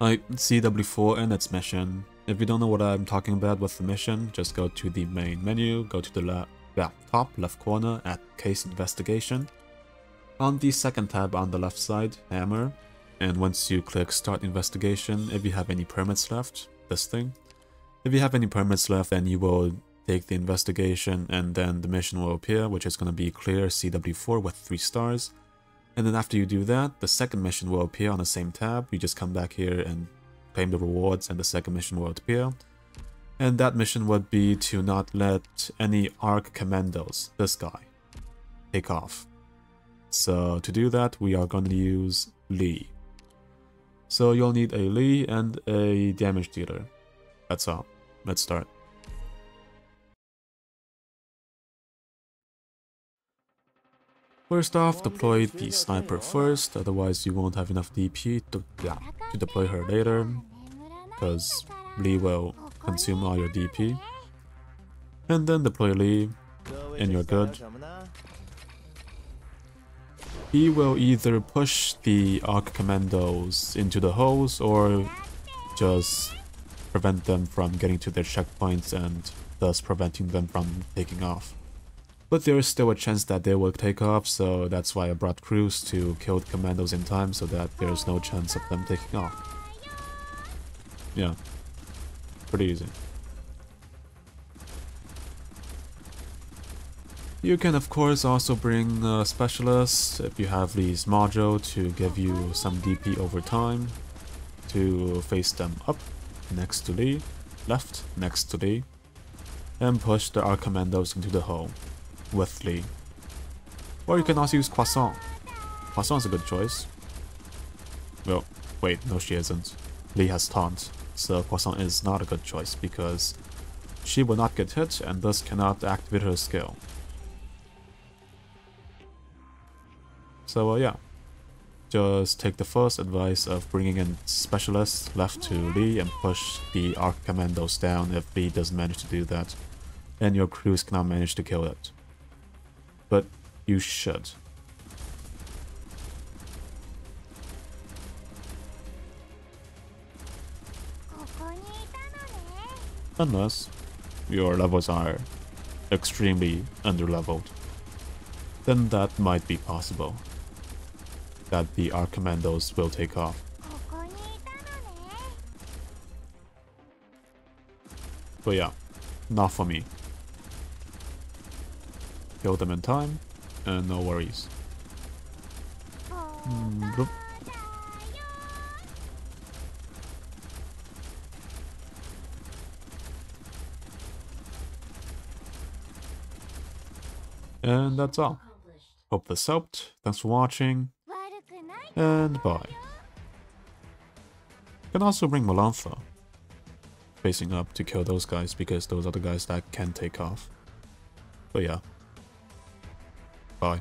Like CW4 and its mission. If you don't know what I'm talking about with the mission, just go to the main menu, go to the left, yeah, top left corner at Case Investigation. On the second tab on the left side, Hammer, and once you click Start Investigation, if you have any permits left, this thing, if you have any permits left, then you will take the investigation and then the mission will appear, which is going to be Clear CW4 with 3 stars. And then after you do that, the second mission will appear on the same tab. You just come back here and claim the rewards and the second mission will appear. And that mission would be to not let any ARC commandos, this guy, take off. So to do that, we are going to use Lee. So you'll need a Lee and a damage dealer. That's all. Let's start. First off, deploy the sniper first, otherwise you won't have enough DP to, yeah, to deploy her later, because Lee will consume all your DP. And then deploy Lee, and you're good. He will either push the Arc Commandos into the holes or just prevent them from getting to their checkpoints and thus preventing them from taking off. But there is still a chance that they will take off, so that's why I brought Kroos to kill the commandos in time so that there's no chance of them taking off. Yeah. Pretty easy. You can of course also bring a specialists if you have these module to give you some DP over time to face them up next to Lee, left next to Lee, and push the Arc Commandos into the hole Lee. Or you can also use Croissant. Croissant's a good choice. Well, wait, no she isn't. Lee has taunt, so Croissant is not a good choice because she will not get hit and thus cannot activate her skill. So uh, yeah, just take the first advice of bringing in specialists left to Lee and push the Arc Commandos down if Lee doesn't manage to do that, and your Kroos cannot manage to kill it. But you should. Unless your levels are extremely underleveled, then that might be possible that the Arc Commandos will take off. But yeah, not for me. Kill them in time, and no worries. Mm, and that's all. Hope this helped. Thanks for watching and bye. Can also bring Melantha facing up to kill those guys because those are the guys that can take off. But yeah. Bye.